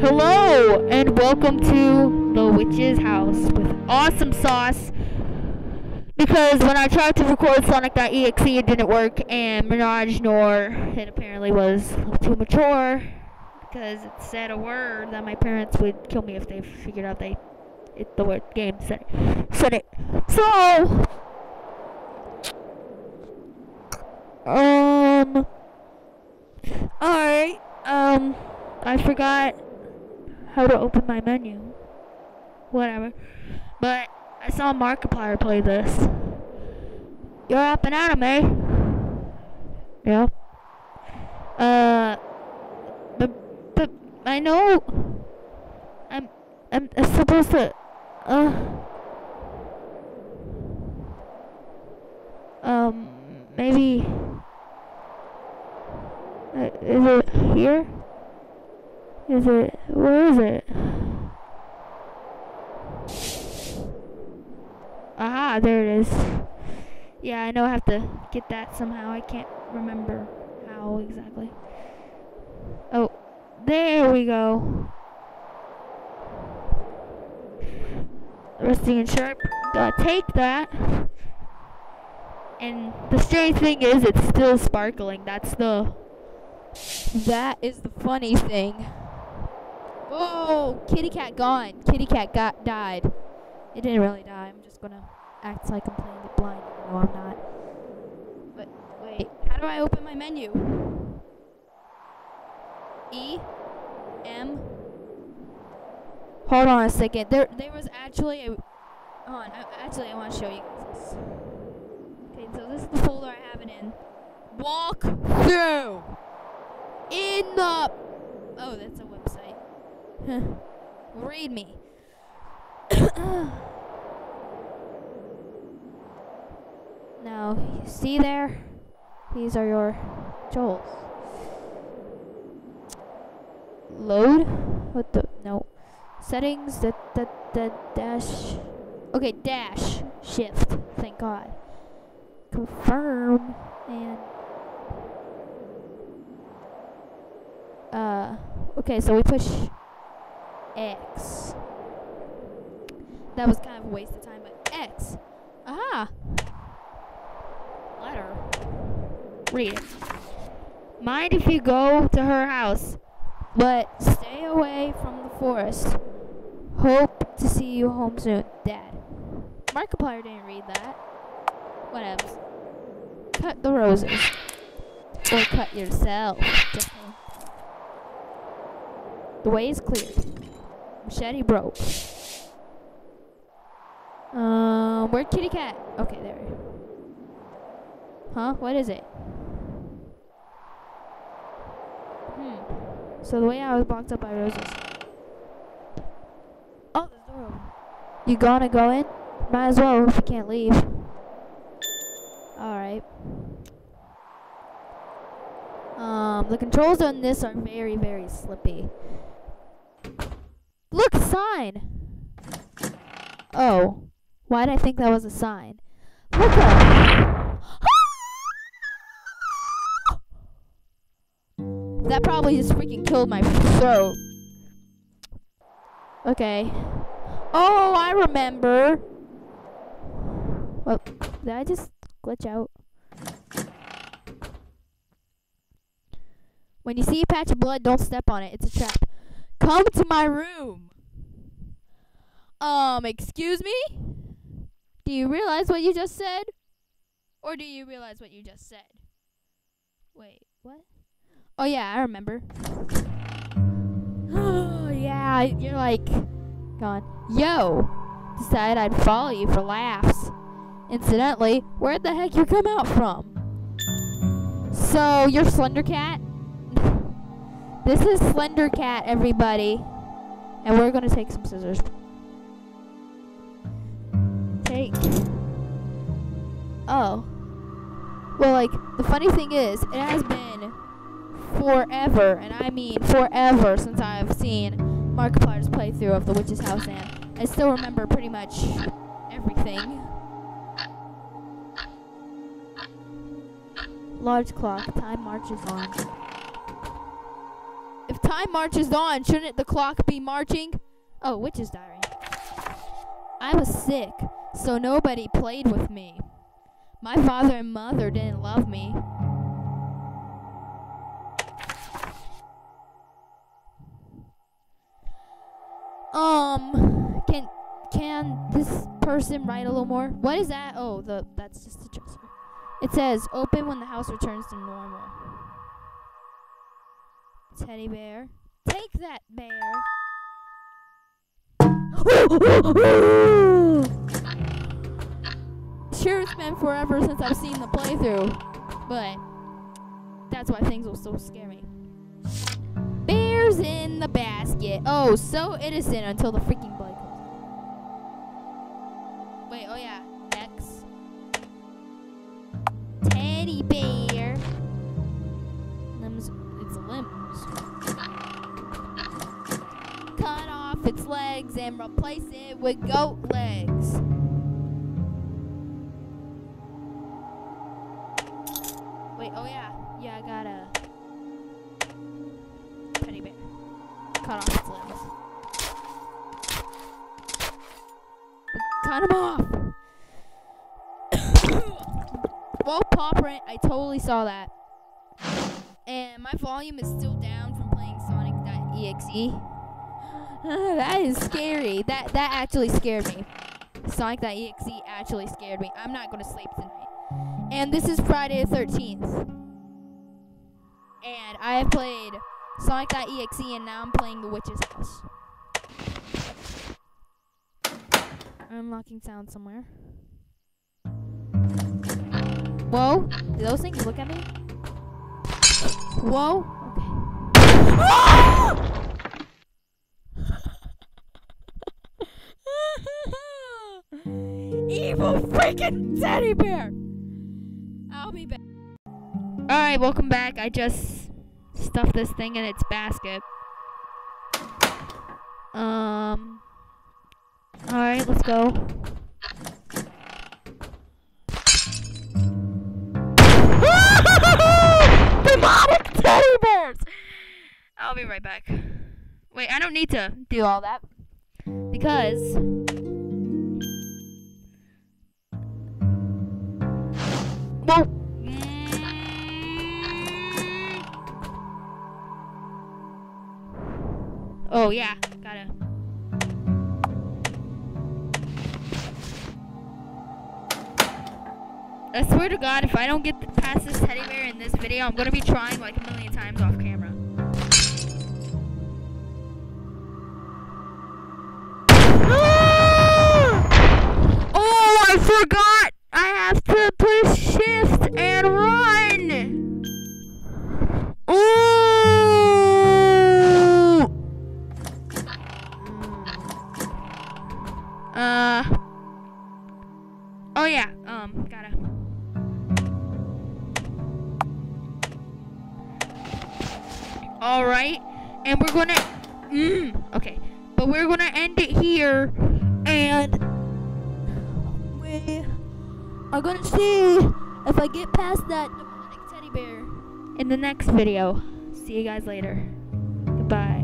Hello, and welcome to the witch's house with awesome sauce. Because when I tried to record Sonic.exe, it didn't work, and Mirage Nor, it apparently was too mature because it said a word that my parents would kill me if they figured out they it the word game said said it. So, um, all right, um, I forgot how to open my menu. Whatever. But I saw Markiplier play this. You're up and out of me. Yeah. Uh but but I know I'm I'm supposed to uh um maybe uh, is it here? Is it? Where is it? Ah, there it is. Yeah, I know I have to get that somehow. I can't remember how exactly. Oh, there we go. Rusty and sharp. Gotta take that. And the strange thing is, it's still sparkling. That's the. That is the funny thing. Oh, kitty cat gone. Kitty cat got died. It didn't really die. I'm just gonna act like I'm playing it blind. No, I'm not. But wait, how do I open my menu? E, M. Hold on a second. There, there was actually a. Hold on. I, actually, I want to show you guys this. Okay, so this is the folder I have it in. Walk through. In the. Oh, that's a. Read me. now, see there? These are your Joels. Load? What the? No. Settings, that, that, that, dash. Okay, dash. Shift. Thank God. Confirm. And. Uh. Okay, so we push X. That was kind of a waste of time, but X. Aha! Letter. Read it. Mind if you go to her house, but stay away from the forest. Hope to see you home soon, Dad. Markiplier didn't read that. Whatevs. Cut the roses. Or cut yourself. The way is clear. Machete broke. Um, where kitty cat? Okay, there. Huh? What is it? Hmm. So the way I was blocked up by roses. Oh, there's door. You gonna go in? Might as well if you can't leave. Alright. Um, the controls on this are very, very slippy. Look, sign! Oh. Why did I think that was a sign? Look up! that probably just freaking killed my throat. Okay. Oh, I remember. Well, did I just glitch out? When you see a patch of blood, don't step on it. It's a trap. Come to my room. Um, excuse me? Do you realize what you just said? Or do you realize what you just said? Wait, what? Oh yeah, I remember. Oh yeah, you're like gone. Yo, decided I'd follow you for laughs. Incidentally, where'd the heck you come out from? So, you're Slender Cat? This is Slender Cat, everybody. And we're gonna take some scissors. Take. Oh. Well, like, the funny thing is, it has been forever, and I mean forever, since I've seen Markiplier's playthrough of The Witch's House, and I still remember pretty much everything. Large clock, time marches on time marches on, shouldn't the clock be marching? Oh, Witch's Diary. I was sick, so nobody played with me. My father and mother didn't love me. Um, can can this person write a little more? What is that? Oh, the that's just the dresser. It says open when the house returns to normal. Teddy bear. Take that bear. sure, it's been forever since I've seen the playthrough, but that's why things will so scare me. Bears in the basket. Oh, so innocent until the freaking off its legs and replace it with goat legs. Wait, oh yeah, yeah, I got a teddy bear. Cut off its legs. Cut him off. Whoa, paw print. I totally saw that. And my volume is still down from playing Sonic.exe. that is scary. That that actually scared me. Sonic.exe actually scared me. I'm not gonna sleep tonight. And this is Friday the 13th. And I have played Sonic.exe and now I'm playing The Witch's House. Unlocking sound somewhere. Whoa! Did those things look at me? Whoa! Okay. Ah! Evil freaking teddy bear! I'll be back. Alright, welcome back. I just stuffed this thing in its basket. Um. Alright, let's go. Demonic teddy bears! I'll be right back. Wait, I don't need to do all that. Because. Whoa! Mm. Oh yeah, gotta. I swear to God, if I don't get past this teddy bear in this video, I'm gonna be trying like a million times off camera. oh, I forgot! I have to push right, and we're gonna. Mm, okay, but we're gonna end it here, and we are gonna see if I get past that teddy bear in the next video. See you guys later. Goodbye.